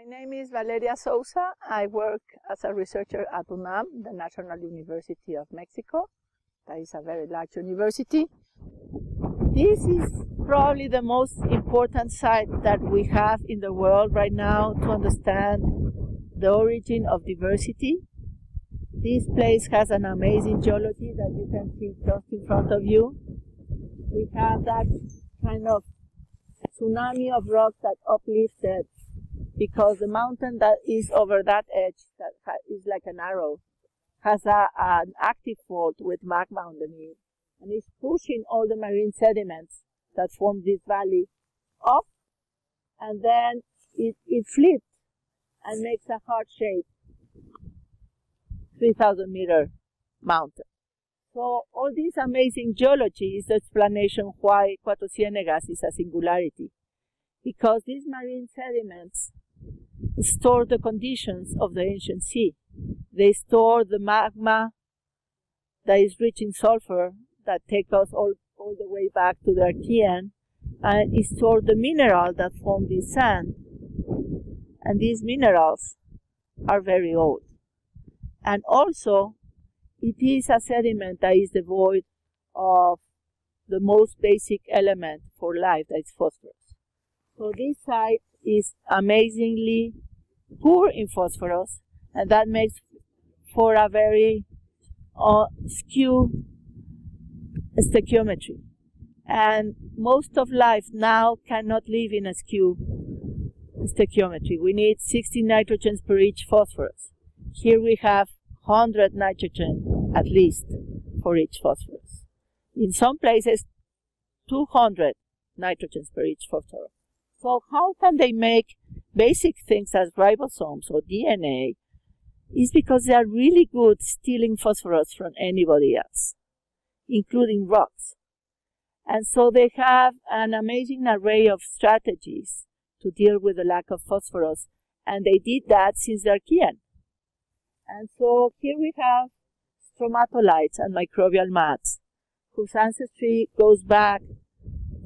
My name is Valeria Souza. I work as a researcher at UNAM, the National University of Mexico. That is a very large university. This is probably the most important site that we have in the world right now to understand the origin of diversity. This place has an amazing geology that you can see just in front of you. We have that kind of tsunami of rock that uplifted because the mountain that is over that edge that is like an arrow has a, an active fault with magma underneath and is pushing all the marine sediments that form this valley up and then it, it flips and makes a heart shape 3000 meter mountain. So all this amazing geology is the explanation why Cuatro Ciénegas is a singularity. Because these marine sediments store the conditions of the ancient sea. They store the magma that is rich in sulfur that takes us all, all the way back to the Archean and it store the mineral that form this sand. And these minerals are very old. And also, it is a sediment that is devoid of the most basic element for life, that is phosphorus. So this site is amazingly poor in phosphorus, and that makes for a very uh, skew stoichiometry. And most of life now cannot live in a skew stoichiometry. We need 60 nitrogens per each phosphorus. Here we have 100 nitrogen at least for each phosphorus. In some places, 200 nitrogens per each phosphorus. So how can they make basic things as ribosomes or DNA? Is because they are really good stealing phosphorus from anybody else, including rocks. And so they have an amazing array of strategies to deal with the lack of phosphorus. And they did that since the Archean. And so here we have stromatolites and microbial mats whose ancestry goes back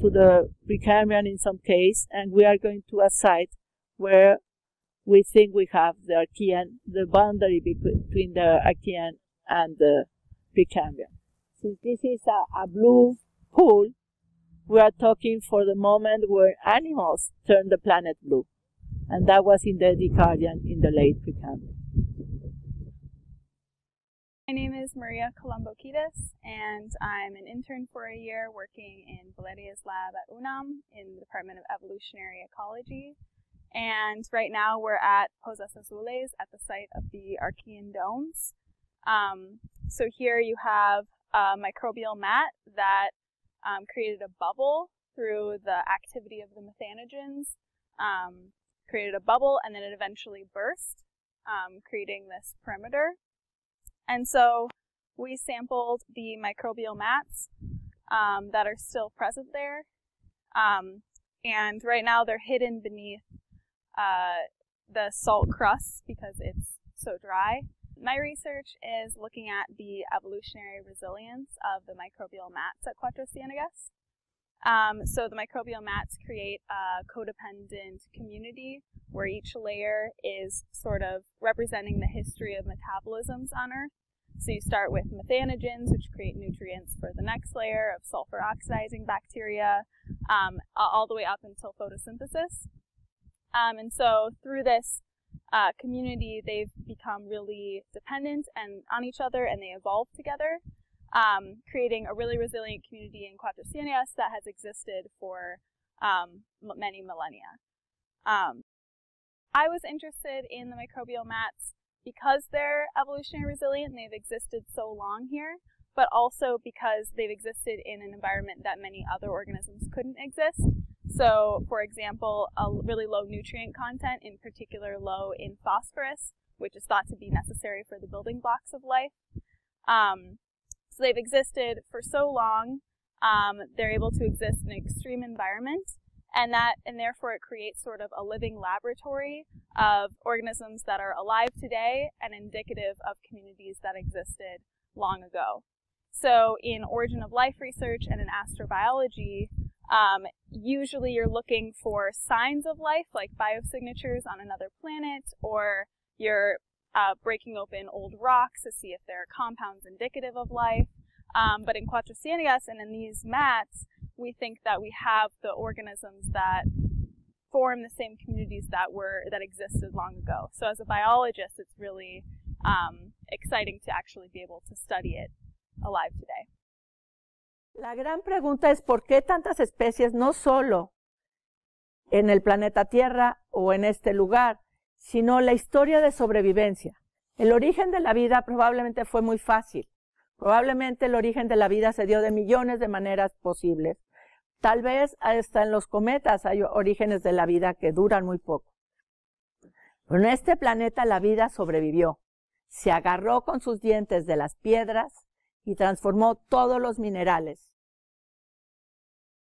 to the Precambrian in some case, and we are going to a site where we think we have the Archean, the boundary between the Archean and the Precambrian. Since this is a, a blue pool, we are talking for the moment where animals turn the planet blue. And that was in the Ediacaran in the late Precambrian. My name is Maria Colombo Quides, and I'm an intern for a year working in Valeria's lab at UNAM in the Department of Evolutionary Ecology. And right now we're at Pozas Azules at the site of the Archean domes. Um, so here you have a microbial mat that um, created a bubble through the activity of the methanogens, um, created a bubble, and then it eventually burst, um, creating this perimeter. And so we sampled the microbial mats um, that are still present there. Um, and right now they're hidden beneath uh, the salt crust because it's so dry. My research is looking at the evolutionary resilience of the microbial mats at Cuatro Ciénegas. Um, so the microbial mats create a codependent community where each layer is sort of representing the history of metabolisms on Earth. So you start with methanogens, which create nutrients for the next layer of sulfur oxidizing bacteria, um, all the way up until photosynthesis. Um, and so through this uh, community, they've become really dependent and on each other, and they evolve together um, creating a really resilient community in Cuatro Ciénegas that has existed for um, many millennia. Um, I was interested in the microbial mats because they're evolutionary resilient and they've existed so long here, but also because they've existed in an environment that many other organisms couldn't exist. So, for example, a really low nutrient content, in particular low in phosphorus, which is thought to be necessary for the building blocks of life. Um, so they've existed for so long, um, they're able to exist in an extreme environment, and that and therefore it creates sort of a living laboratory of organisms that are alive today and indicative of communities that existed long ago. So in origin of life research and in astrobiology, Um, usually you're looking for signs of life, like biosignatures on another planet, or you're uh, breaking open old rocks to see if there are compounds indicative of life. Um, but in Cuatro and in these mats, we think that we have the organisms that form the same communities that were that existed long ago. So as a biologist, it's really um, exciting to actually be able to study it alive today. La gran pregunta es por qué tantas especies no solo en el planeta Tierra o en este lugar, sino la historia de sobrevivencia. El origen de la vida probablemente fue muy fácil. Probablemente el origen de la vida se dio de millones de maneras posibles. Tal vez hasta en los cometas hay orígenes de la vida que duran muy poco. Pero en este planeta la vida sobrevivió. Se agarró con sus dientes de las piedras y transformó todos los minerales.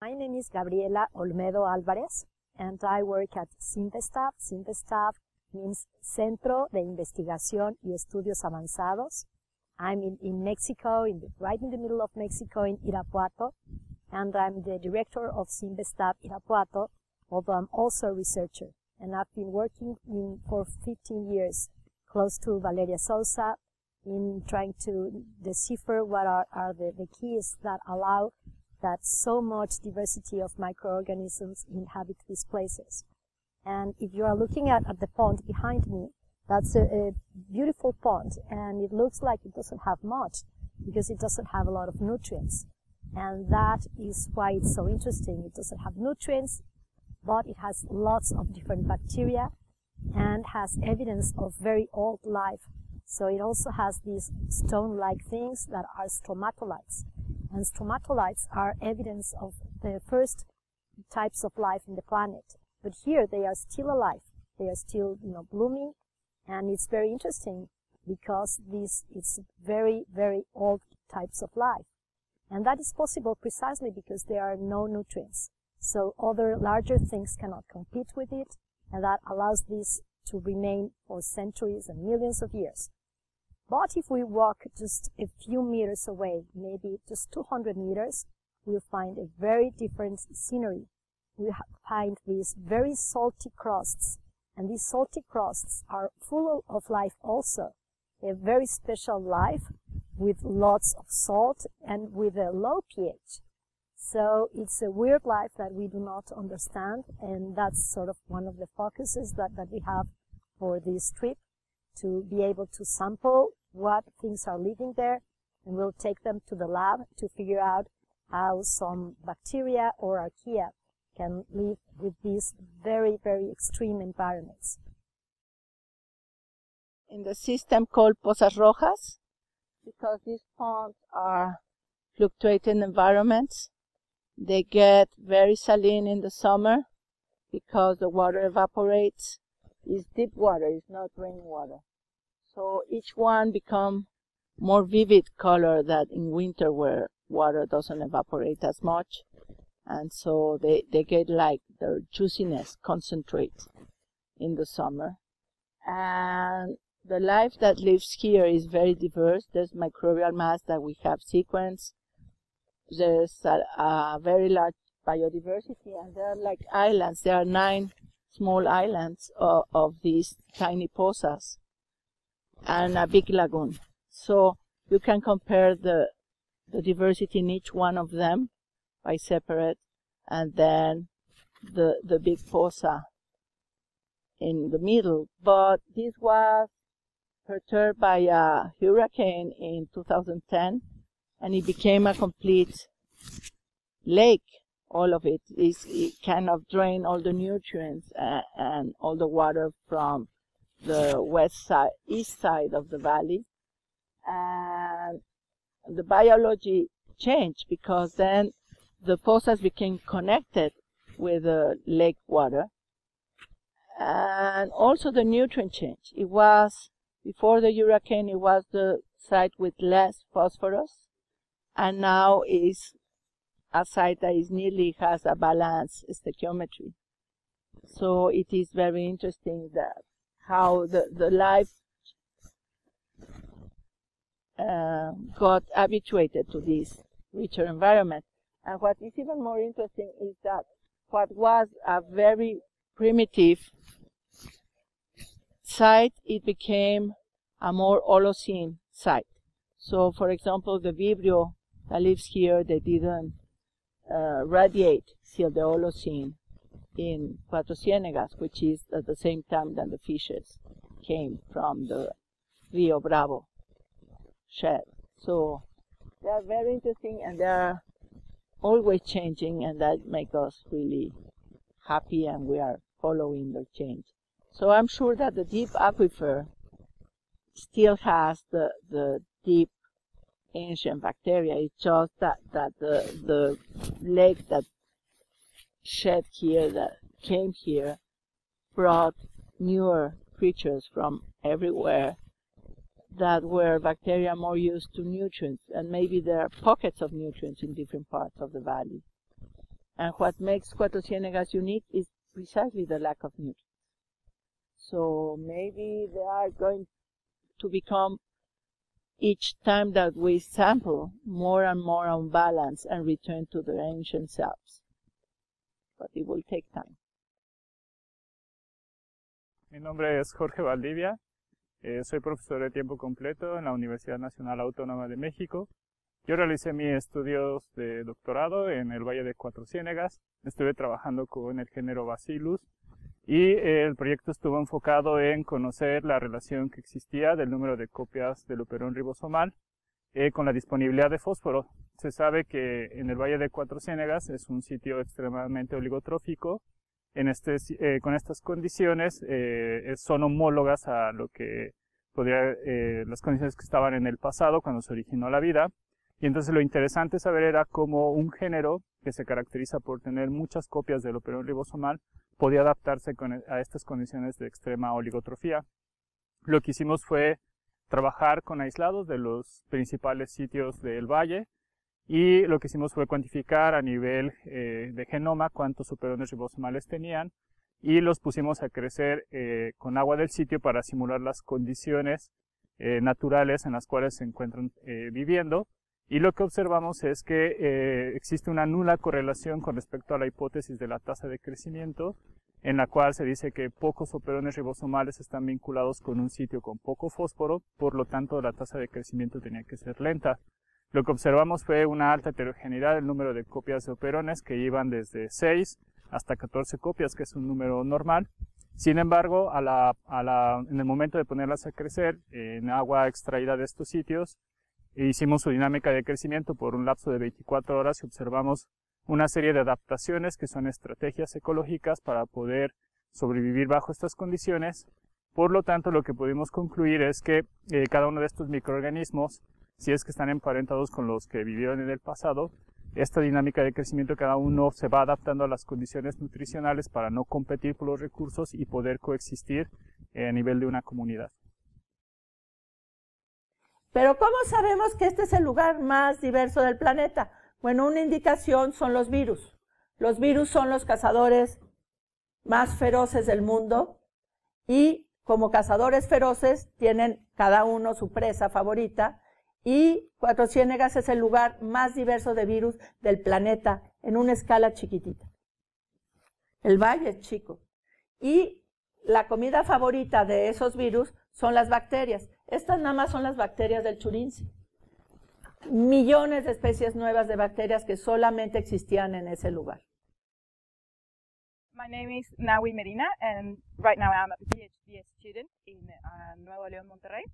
My name is Gabriela Olmedo Álvarez and I work at CIMPESTAF. CIMPESTAF means Centro de Investigación y Estudios Avanzados. I'm in, in Mexico, in the, right in the middle of Mexico in Irapuato, and I'm the director of CINVESTAV Irapuato, although I'm also a researcher. And I've been working in, for 15 years close to Valeria Souza in trying to decipher what are, are the, the keys that allow that so much diversity of microorganisms inhabit these places. And if you are looking at, at the pond behind me, that's a, a, beautiful pond and it looks like it doesn't have much because it doesn't have a lot of nutrients. And that is why it's so interesting. It doesn't have nutrients, but it has lots of different bacteria and has evidence of very old life. So it also has these stone-like things that are stromatolites. And stromatolites are evidence of the first types of life in the planet. But here they are still alive. They are still, you know, blooming. And it's very interesting because this is very, very old types of life. And that is possible precisely because there are no nutrients. So other larger things cannot compete with it. And that allows this to remain for centuries and millions of years. But if we walk just a few meters away, maybe just 200 meters, we'll find a very different scenery. We find these very salty crusts, and these salty crusts are full of life also. A very special life with lots of salt and with a low pH. So it's a weird life that we do not understand, and that's sort of one of the focuses that, that we have for this trip to be able to sample what things are living there and we'll take them to the lab to figure out how some bacteria or archaea can live with these very, very extreme environments. In the system called Pozas Rojas, because these ponds are fluctuating environments, they get very saline in the summer because the water evaporates is deep water, it's not rainwater. So each one become more vivid color than in winter where water doesn't evaporate as much. And so they, they get like their juiciness concentrate in the summer. And the life that lives here is very diverse. There's microbial mass that we have sequenced. There's a, a very large biodiversity and there are like islands. There are nine small islands of, of these tiny pozas and a big lagoon. So you can compare the, the diversity in each one of them by separate and then the, the big poza in the middle. But this was perturbed by a hurricane in 2010 and it became a complete lake all of it is it kind of drain all the nutrients and, and all the water from the west side, east side of the valley. And the biology changed because then the pozas became connected with the lake water. And also the nutrient change. It was, before the hurricane, it was the site with less phosphorus. And now is a site that is nearly has a balanced stoichiometry. So it is very interesting that how the, the life uh, got habituated to this richer environment. And what is even more interesting is that what was a very primitive site, it became a more Holocene site. So, for example, the Vibrio that lives here, they didn't uh, radiate till the Holocene in Cuatro Ciénegas, which is at the same time that the fishes came from the Rio Bravo shed. So they are very interesting and they are always changing and that makes us really happy and we are following the change. So I'm sure that the deep aquifer still has the, the deep ancient bacteria. It's just that, that the, the lake that shed here, that came here, brought newer creatures from everywhere that were bacteria more used to nutrients, and maybe there are pockets of nutrients in different parts of the valley. And what makes Cuatro Ciénegas unique is precisely the lack of nutrients. So maybe they are going to become each time that we sample more and more unbalanced and return to their ancient selves. But it will take time. Mi nombre es Jorge Valdivia. Eh, soy profesor de tiempo completo en la Universidad Nacional Autónoma de México. Yo realicé mis estudios de doctorado en el Valle de Cuatro Ciénegas. Estuve trabajando con el género Bacillus y eh, el proyecto estuvo enfocado en conocer la relación que existía del número de copias del operón ribosomal eh, con la disponibilidad de fósforo. Se sabe que en el Valle de Cuatro Ciénegas es un sitio extremadamente oligotrófico en este, eh, con estas condiciones eh, son homólogas a lo que podría, eh, las condiciones que estaban en el pasado cuando se originó la vida. Y entonces lo interesante saber era cómo un género que se caracteriza por tener muchas copias del operón ribosomal podía adaptarse con, a estas condiciones de extrema oligotrofía. Lo que hicimos fue trabajar con aislados de los principales sitios del valle y lo que hicimos fue cuantificar a nivel eh, de genoma cuántos superones ribosomales tenían y los pusimos a crecer eh, con agua del sitio para simular las condiciones eh, naturales en las cuales se encuentran viviendo. Y lo que observamos es que existe una nula correlación con respecto a la hipótesis de la tasa de crecimiento, en la cual se dice que pocos operones ribosomales están vinculados con un sitio con poco fósforo, por lo tanto la tasa de crecimiento tenía que ser lenta. Lo que observamos fue una alta heterogeneidad del número de copias de operones que iban desde 6 hasta 14 copias, que es un número normal. Sin embargo, en el momento de ponerlas a crecer en agua extraída de estos sitios, hicimos su dinámica de crecimiento por un lapso de 24 horas y observamos una serie de adaptaciones que son estrategias ecológicas para poder sobrevivir bajo estas condiciones. Por lo tanto, lo que pudimos concluir es que eh, cada uno de estos microorganismos si es que están emparentados con los que vivieron en el pasado, esta dinámica de crecimiento cada uno se va adaptando a las condiciones nutricionales para no competir por los recursos y poder coexistir a nivel de una comunidad. Pero ¿cómo sabemos que este es el lugar más diverso del planeta? Bueno, una indicación son los virus. Los virus son los cazadores más feroces del mundo y como cazadores feroces tienen cada uno su presa favorita y Cuatro Ciénegas es el lugar más diverso de virus del planeta en una escala chiquitita. El valle es chico. Y la comida favorita de esos virus son las bacterias. Estas nada más son las bacterias del Churince. Millones de especies nuevas de bacterias que solamente existían en ese lugar. My name is Nawi Medina, and right now I'm a PhD student in uh, Nuevo León, Monterrey.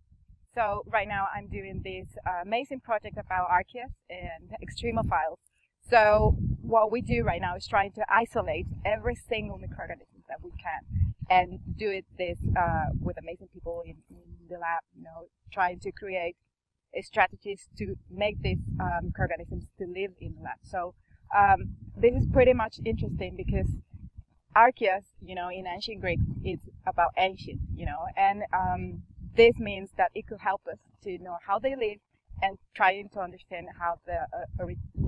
So right now I'm doing this amazing project about archaeas and extremophiles. So what we do right now is trying to isolate every single microorganism that we can and do it this uh, with amazing people in, in, the lab, you know, trying to create strategies to make these um, microorganisms to live in the lab. So um, this is pretty much interesting because archaeas, you know, in ancient Greek, is about ancient, you know, and um, this means that it could help us to know how they live and trying to understand how the uh,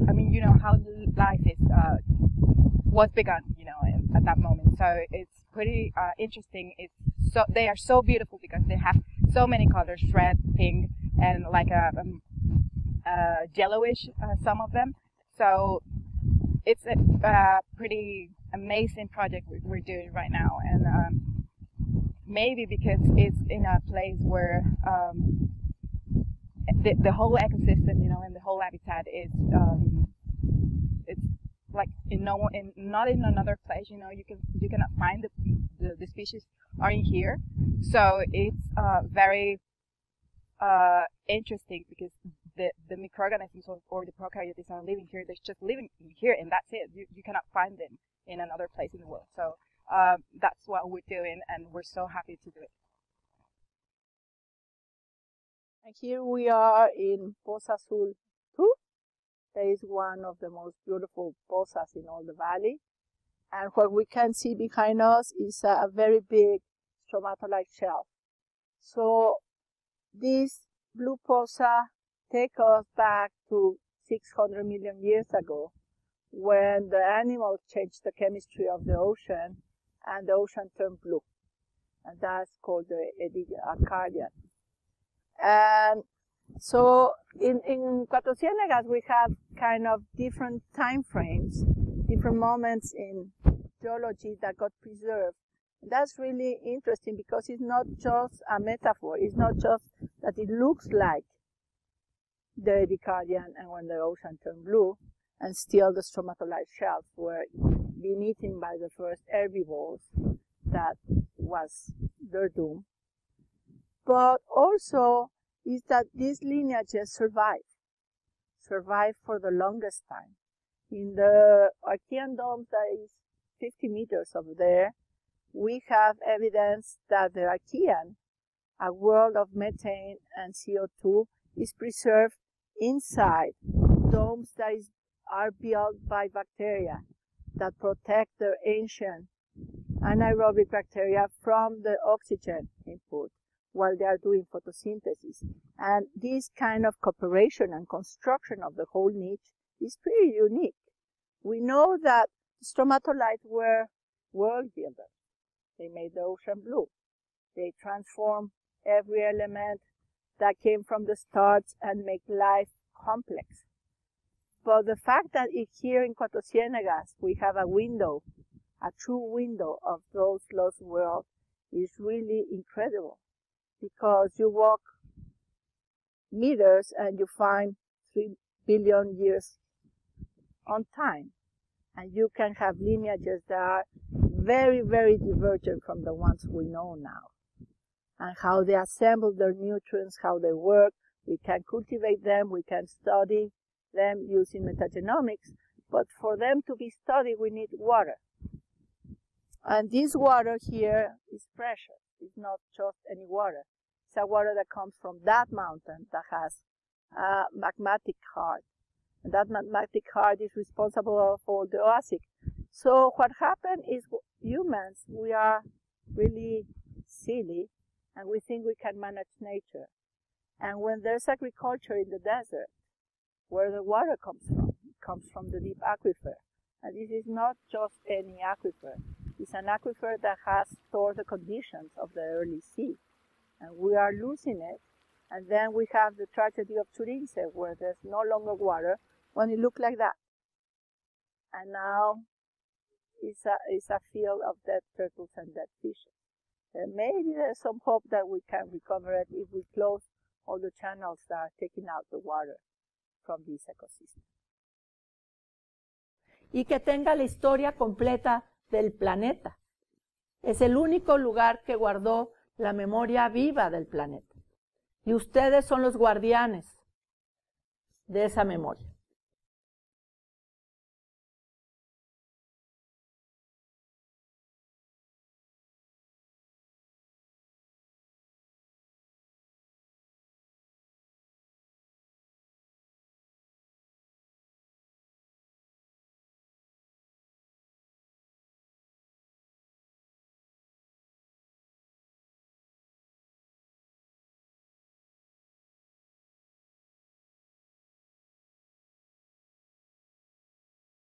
I mean you know how life is uh, was begun you know at that moment. So it's pretty uh, interesting. It's so they are so beautiful because they have so many colors red pink and like a, um, uh, yellowish uh, some of them. So it's a uh, pretty amazing project we're doing right now, and um, maybe because it's in a place where um, the, the whole ecosystem, you know, and the whole habitat is um, it's like in no in not in another place. You know, you can you cannot find the the, the species are in here, so it's uh, very uh, interesting because the, the microorganisms or, or, the prokaryotes are living here. They're just living here, and that's it. You, you cannot find them in another place in the world. So um, that's what we're doing, and we're so happy to do it. And here we are in Poza Azul 2. That is one of the most beautiful pozas in all the valley. And what we can see behind us is a, very big stromatolite shelf. So this blue poza take us back to 600 million years ago when the animals changed the chemistry of the ocean and the ocean turned blue. And that's called the Ediacardian. And so in, in Cuatro Ciénegas, we have kind of different time frames, different moments in geology that got preserved. That's really interesting because it's not just a metaphor. It's not just that it looks like the Ediacardian and when the ocean turned blue, and still the stromatolite shelves were being eaten by the first herbivores that was their doom. But also is that these lineages survive, survive for the longest time. In the Archean domes that is 50 meters over there, we have evidence that the Archean, a world of methane and CO2, is preserved inside domes that is, are built by bacteria that protect the ancient anaerobic bacteria from the oxygen input while they are doing photosynthesis. And this kind of cooperation and construction of the whole niche is pretty unique. We know that stromatolites were world builders. They made the ocean blue. They transformed every element that came from the stars and make life complex. But the fact that here in Cuatro Ciénegas we have a window, a true window of those lost worlds is really incredible because you walk meters and you find three billion years on time. And you can have lineages that are very, very divergent from the ones we know now. And how they assemble their nutrients, how they work. We can cultivate them, we can study them using metagenomics, but for them to be studied, we need water. And this water here is precious. It's not just any water. It's a water that comes from that mountain that has a magmatic heart. And that magmatic heart is responsible for the oasic. So what happened is humans, we are really silly and we think we can manage nature. And when there's agriculture in the desert, where the water comes from, it comes from the deep aquifer. And this is not just any aquifer. It's an aquifer that has stored the conditions of the early sea and we are losing it. And then we have the tragedy of Churince, where there's no longer water when it looked like that. And now it's a, it's a field of dead turtles and dead fishes. And maybe there's some hope that we can recover it if we close all the channels that are taking out the water from this ecosystem. Y que tenga la historia completa del planeta. Es el único lugar que guardó la memoria viva del planeta. Y ustedes son los guardianes de esa memoria.